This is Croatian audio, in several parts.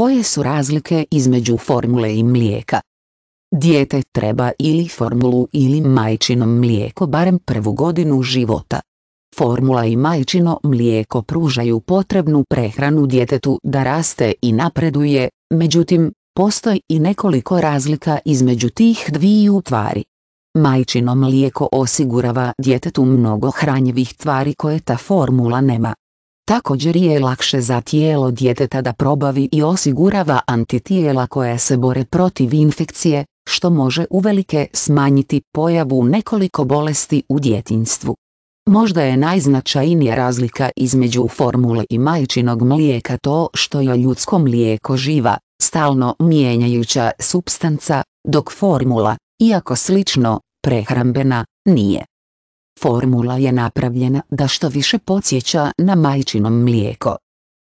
Koje su razlike između formule i mlijeka? Dijete treba ili formulu ili majčino mlijeko barem prvu godinu života. Formula i majčino mlijeko pružaju potrebnu prehranu djetetu da raste i napreduje, međutim, postoji i nekoliko razlika između tih dviju tvari. Majčino mlijeko osigurava djetetu mnogo hranjivih tvari koje ta formula nema. Također je lakše za tijelo djeteta da probavi i osigurava antitijela koja se bore protiv infekcije, što može uvelike smanjiti pojavu nekoliko bolesti u djetinstvu. Možda je najznačajnija razlika između formule i majčinog mlijeka to što je ljudsko mlijeko živa, stalno mijenjajuća substanca, dok formula, iako slično, prehrambena, nije. Formula je napravljena da što više podsjeća na majčinom mlijeko.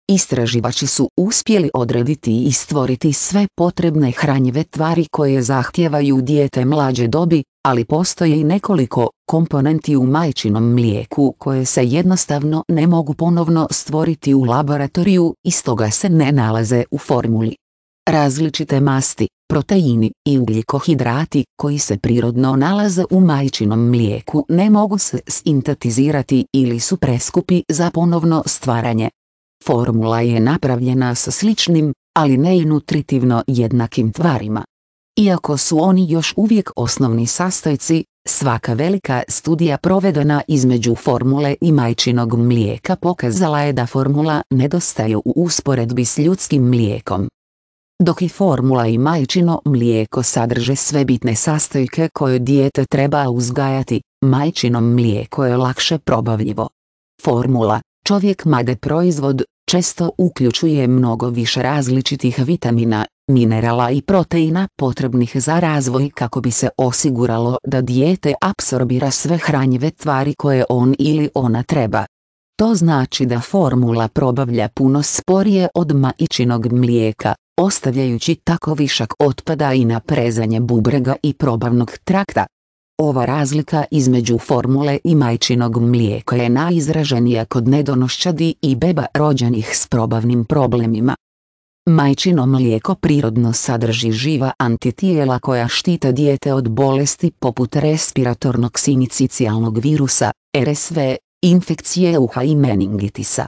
Istraživači su uspjeli odrediti i stvoriti sve potrebne hranjive tvari koje zahtijevaju dijete mlađe dobi, ali postoje i nekoliko komponenti u majčinom mlijeku koje se jednostavno ne mogu ponovno stvoriti u laboratoriju i stoga se ne nalaze u formuli. Različite masti, proteini i ugljikohidrati koji se prirodno nalaze u majčinom mlijeku ne mogu se sintetizirati ili su preskupi za ponovno stvaranje. Formula je napravljena sa sličnim, ali ne i nutritivno jednakim tvarima. Iako su oni još uvijek osnovni sastojci, svaka velika studija provedena između formule i majčinog mlijeka pokazala je da formula nedostaje u usporedbi s ljudskim mlijekom. Dok i formula i majčino mlijeko sadrže sve bitne sastojke koje dijete treba uzgajati, majčino mlijeko je lakše probavljivo. Formula, čovjek made proizvod, često uključuje mnogo više različitih vitamina, minerala i proteina potrebnih za razvoj kako bi se osiguralo da dijete apsorbira sve hranjive tvari koje on ili ona treba. To znači da formula probavlja puno sporije od majčinog mlijeka, ostavljajući tako višak otpada i na prezanje bubrega i probavnog trakta. Ova razlika između formule i majčinog mlijeka je najizraženija kod nedonošćadi i beba rođenih s probavnim problemima. Majčino mlijeko prirodno sadrži živa antitijela koja štite dijete od bolesti poput respiratornog sinicicijalnog virusa, RSV, infekcije uha i meningitisa.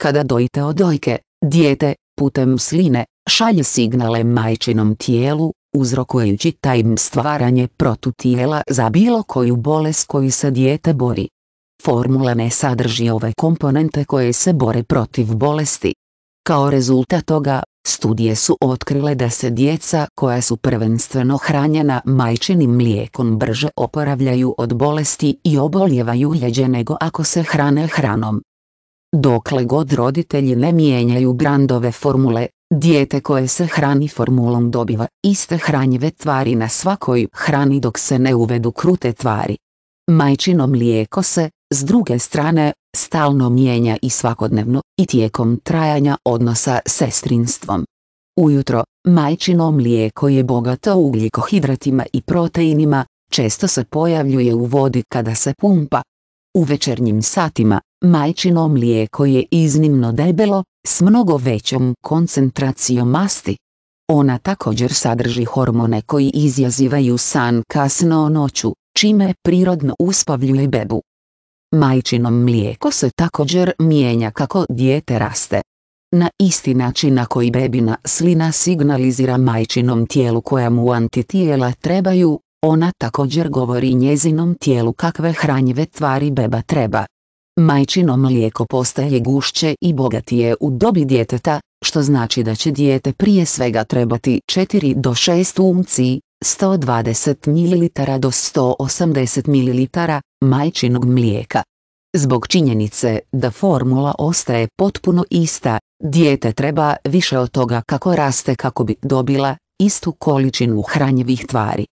Kada dojite od dojke, dijete, putem sline, šalje signale majčinom tijelu, uzrokujući tajm stvaranje protutijela za bilo koju bolest koju se dijete bori. Formula ne sadrži ove komponente koje se bore protiv bolesti. Kao rezultat toga, studije su otkrile da se djeca koja su prvenstveno hranjena majčinim mlijekom brže oporavljaju od bolesti i oboljevaju ljeđe nego ako se hrane hranom. Dokle god roditelji ne mijenjaju brandove formule, dijete koje se hrani formulom dobiva iste hranjive tvari na svakoj hrani dok se ne uvedu krute tvari. Majčino mlijeko se, s druge strane, stalno mijenja i svakodnevno i tijekom trajanja odnosa sestrinstvom. Ujutro, majčino mlijeko je bogato ugljikohidratima i proteinima, često se pojavljuje u vodi kada se pumpa. U večernjim satima, majčino mlijeko je iznimno debelo, s mnogo većom koncentracijom masti. Ona također sadrži hormone koji izjazivaju san kasno noću, čime prirodno uspavljuje bebu. Majčino mlijeko se također mijenja kako dijete raste. Na isti način na koji bebina slina signalizira majčinom tijelu koja mu antitijela trebaju, ona također govori njezinom tijelu kakve hranjive tvari beba treba. Majčino mlijeko postaje gušće i bogatije u dobi djeteta, što znači da će dijete prije svega trebati 4 do 6 unci, 120 ml do 180 ml, majčinog mlijeka. Zbog činjenice da formula ostaje potpuno ista, dijete treba više od toga kako raste kako bi dobila istu količinu hranjivih tvari.